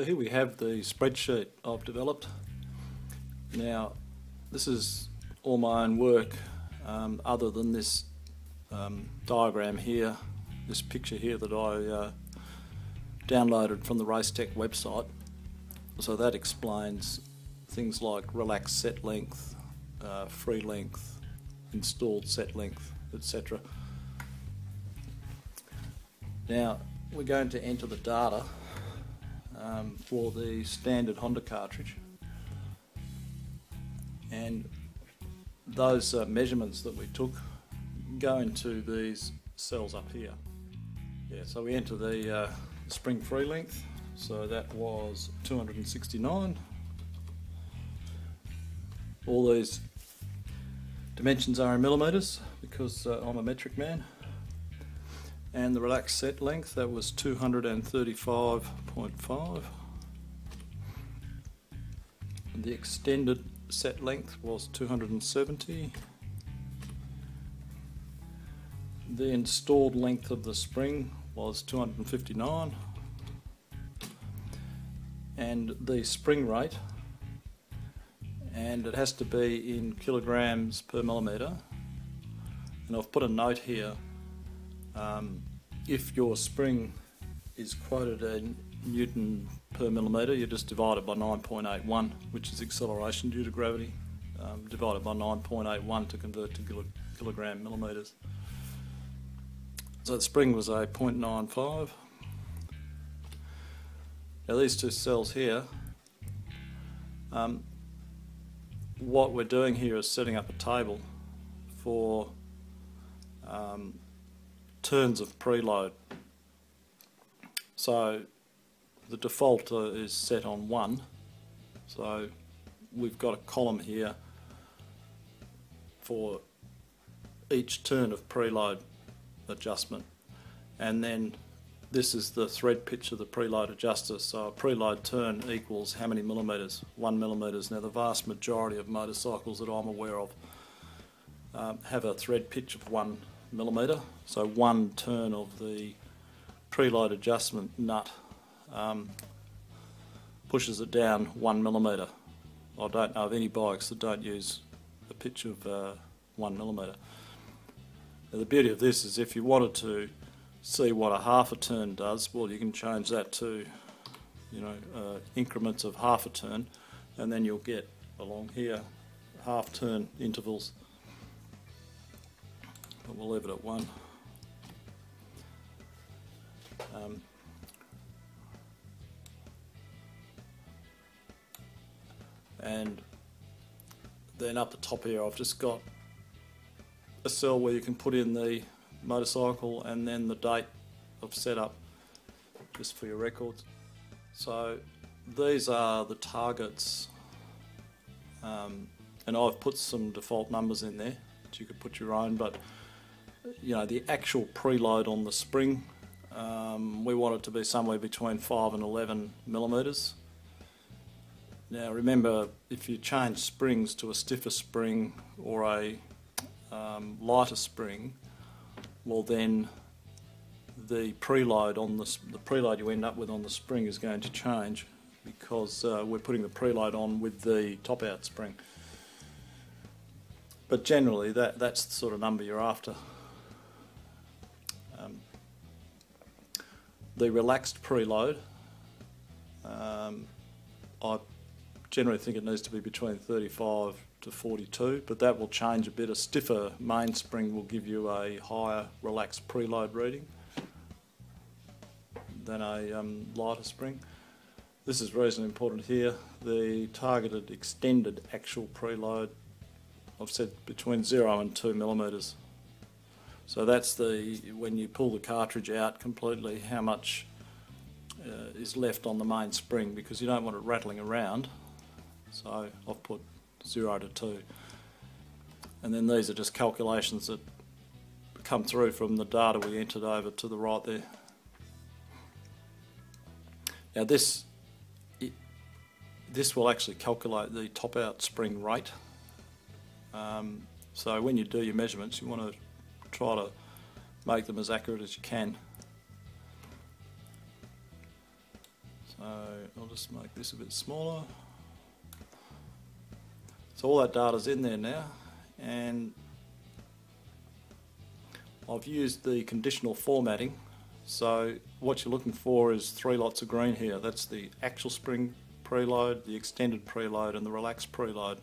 So here we have the spreadsheet I've developed. Now, this is all my own work, um, other than this um, diagram here, this picture here that I uh, downloaded from the Racetech website. So that explains things like relaxed set length, uh, free length, installed set length, etc. Now, we're going to enter the data um, for the standard Honda cartridge. And those uh, measurements that we took go into these cells up here. Yeah, so we enter the uh, spring free length, so that was 269. All these dimensions are in millimetres because uh, I'm a metric man and the relaxed set length that was 235.5 the extended set length was 270 the installed length of the spring was 259 and the spring rate and it has to be in kilograms per millimetre and I've put a note here um, if your spring is quoted in Newton per millimetre, you just divide it by 9.81, which is acceleration due to gravity, um, divided by 9.81 to convert to kilo, kilogram millimetres. So the spring was a 0.95. Now these two cells here, um, what we're doing here is setting up a table for um, turns of preload. So the default is set on 1. So we've got a column here for each turn of preload adjustment. And then this is the thread pitch of the preload adjuster. So a preload turn equals how many millimetres? One millimetres. Now the vast majority of motorcycles that I'm aware of um, have a thread pitch of one millimetre. So one turn of the preload adjustment nut um, pushes it down one millimetre. I don't know of any bikes that don't use a pitch of uh, one millimetre. The beauty of this is if you wanted to see what a half a turn does, well you can change that to you know uh, increments of half a turn and then you'll get along here half turn intervals we'll leave it at one. Um, and then up the top here I've just got a cell where you can put in the motorcycle and then the date of setup just for your records. So these are the targets um, and I've put some default numbers in there you could put your own but you know, the actual preload on the spring, um, we want it to be somewhere between 5 and 11 millimetres. Now remember, if you change springs to a stiffer spring or a um, lighter spring, well then the preload on the, the preload you end up with on the spring is going to change because uh, we're putting the preload on with the top out spring. But generally that, that's the sort of number you're after. The relaxed preload, um, I generally think it needs to be between 35 to 42, but that will change a bit. A stiffer mainspring will give you a higher relaxed preload reading than a um, lighter spring. This is reasonably important here. The targeted extended actual preload, I've said between 0 and 2 millimetres so that's the, when you pull the cartridge out completely, how much uh, is left on the main spring because you don't want it rattling around. So I've put 0 to 2. And then these are just calculations that come through from the data we entered over to the right there. Now this, this will actually calculate the top out spring rate. Um, so when you do your measurements you want to try to make them as accurate as you can. So I'll just make this a bit smaller. So all that data's in there now and I've used the conditional formatting so what you're looking for is three lots of green here. That's the actual spring preload, the extended preload and the relaxed preload.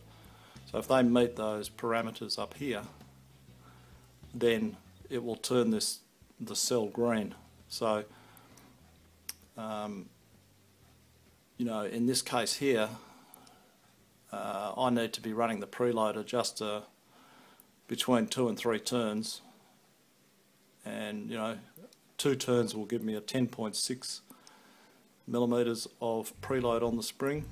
So if they meet those parameters up here then it will turn this the cell green. So um, you know in this case here uh, I need to be running the preloader just uh, between two and three turns. And you know two turns will give me a 10.6 millimeters of preload on the spring.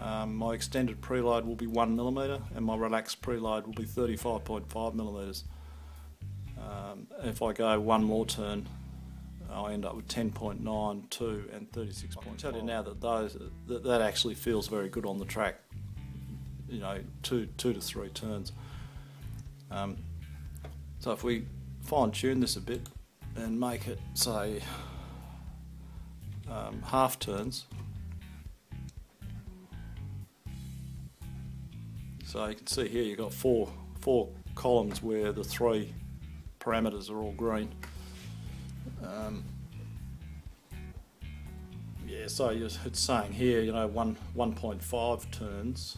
Um, my extended preload will be one millimeter and my relaxed preload will be 35.5 millimeters um, if I go one more turn I end up with 10.9, 2 and 36. I can tell you now that those that, that actually feels very good on the track you know, two, two to three turns. Um, so if we fine tune this a bit and make it, say, um, half turns, so you can see here you've got four, four columns where the three parameters are all green. Um, yeah, so it's saying here, you know, one 1.5 turns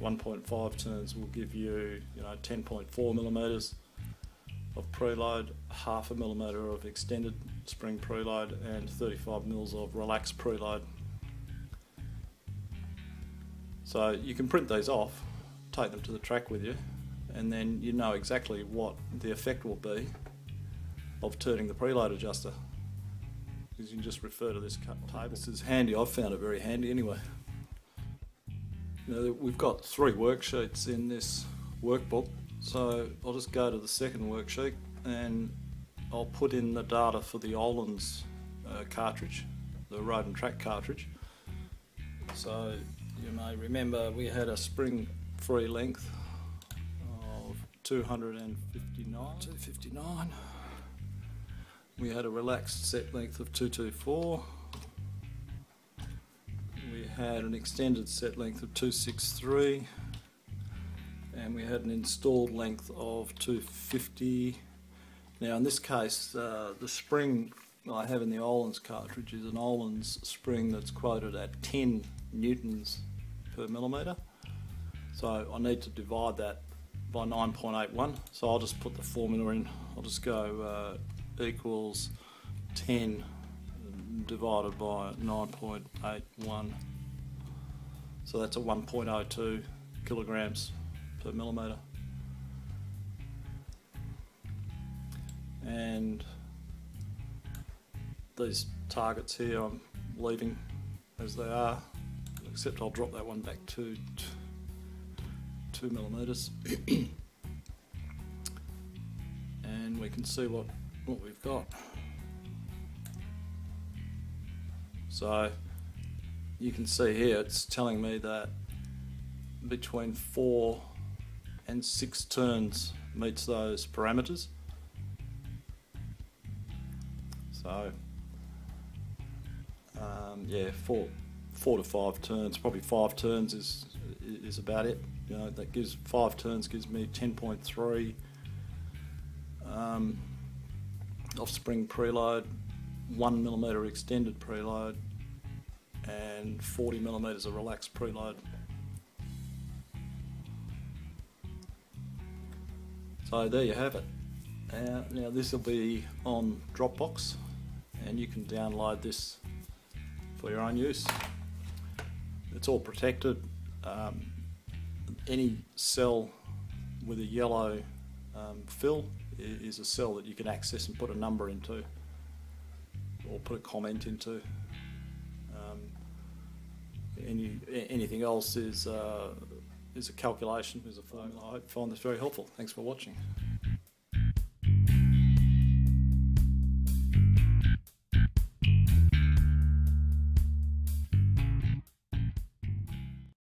1.5 turns will give you, you know, 10.4 millimeters of preload, half a millimeter of extended spring preload, and 35 mils of relaxed preload. So you can print these off, take them to the track with you, and then you know exactly what the effect will be of turning the preload adjuster. Because you can just refer to this table. This is handy. I've found it very handy anyway. Now we've got three worksheets in this workbook, so I'll just go to the second worksheet and I'll put in the data for the Öhlins uh, cartridge, the road and track cartridge. So you may remember we had a spring free length 259. 259. We had a relaxed set length of 224 We had an extended set length of 263 and we had an installed length of 250. Now in this case uh, the spring I have in the Öhlins cartridge is an Öhlins spring that's quoted at 10 newtons per millimetre so I need to divide that by 9.81 so I'll just put the formula in. I'll just go uh, equals 10 divided by 9.81 so that's a 1.02 kilograms per millimetre. And these targets here I'm leaving as they are, except I'll drop that one back to two millimetres. and we can see what, what we've got. So you can see here it's telling me that between four and six turns meets those parameters. So um, yeah, four four to five turns, probably five turns is is about it. You know, that gives five turns gives me 10.3 um, spring preload, one millimeter extended preload, and 40 millimeters of relaxed preload. So there you have it. Uh, now this will be on Dropbox and you can download this for your own use. It's all protected. Um, any cell with a yellow um, fill is a cell that you can access and put a number into or put a comment into any anything else is uh, is a calculation, is a formula. I find this very helpful. Thanks for watching.